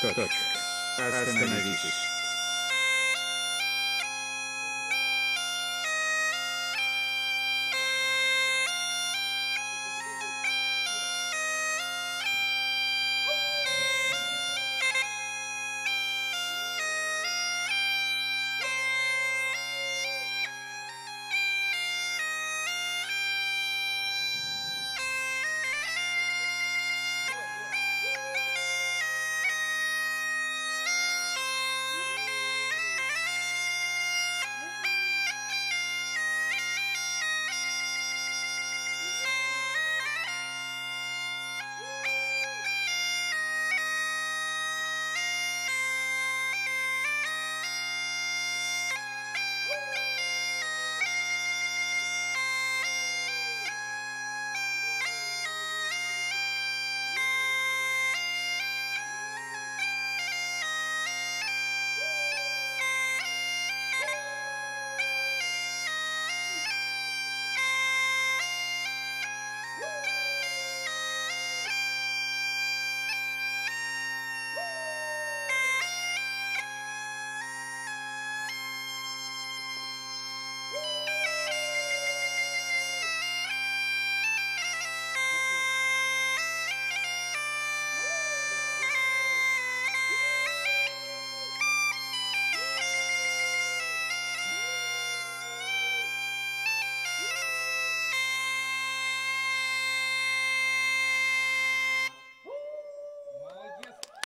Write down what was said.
Точка. Остановитесь.